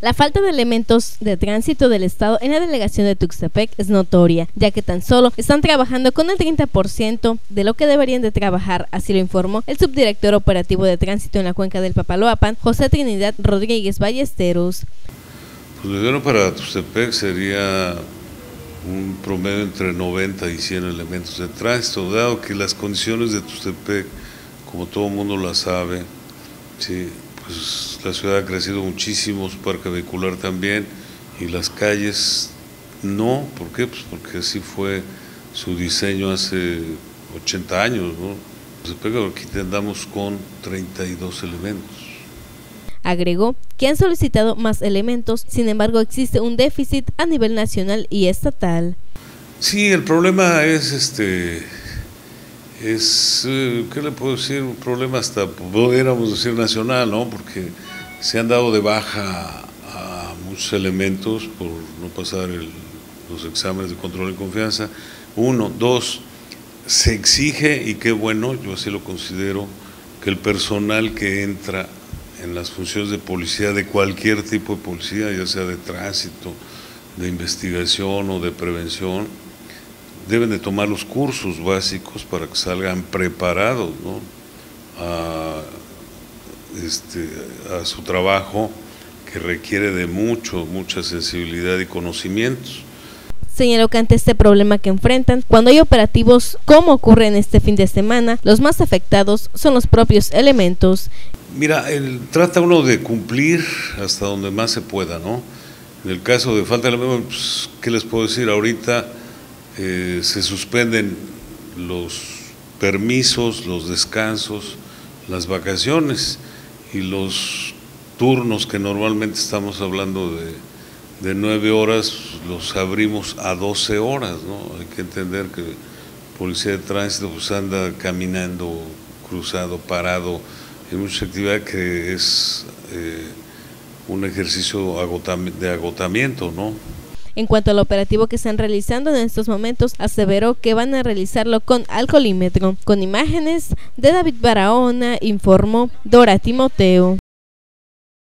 La falta de elementos de tránsito del Estado en la delegación de Tuxtepec es notoria, ya que tan solo están trabajando con el 30% de lo que deberían de trabajar, así lo informó el subdirector operativo de tránsito en la cuenca del Papaloapan, José Trinidad Rodríguez Ballesteros. Pues lo para Tuxtepec sería un promedio entre 90 y 100 elementos de tránsito, dado que las condiciones de Tuxtepec, como todo mundo la sabe, sí, pues la ciudad ha crecido muchísimo, su parque vehicular también, y las calles no, ¿por qué? Pues porque así fue su diseño hace 80 años, ¿no? Pues aquí andamos con 32 elementos. Agregó que han solicitado más elementos, sin embargo existe un déficit a nivel nacional y estatal. Sí, el problema es este es, eh, ¿qué le puedo decir? Un problema hasta, podríamos decir, nacional, ¿no? Porque se han dado de baja a muchos elementos por no pasar los exámenes de control y confianza. Uno, dos, se exige, y qué bueno, yo así lo considero, que el personal que entra en las funciones de policía, de cualquier tipo de policía, ya sea de tránsito, de investigación o de prevención, deben de tomar los cursos básicos para que salgan preparados a, este, a su trabajo que requiere de mucho, mucha sensibilidad y conocimientos. Señaló que ante este problema que enfrentan, cuando hay operativos como ocurre en este fin de semana, los más afectados son los propios elementos. Mira, el, trata uno de cumplir hasta donde más se pueda, ¿no? En el caso de falta de elementos, pues, ¿qué les puedo decir? Ahorita eh, se suspenden los permisos, los descansos, las vacaciones y los turnos que normalmente estamos hablando de, nueve horas, los abrimos a doce horas, ¿no? Hay que entender que policía de tránsito pues anda caminando, cruzado, parado, en mucha actividad que es eh, un ejercicio de agotamiento, ¿no? En cuanto al operativo que están realizando en estos momentos, aseveró que van a realizarlo con alcoholímetro. Con imágenes de David Barahona, informó Dora Timoteo.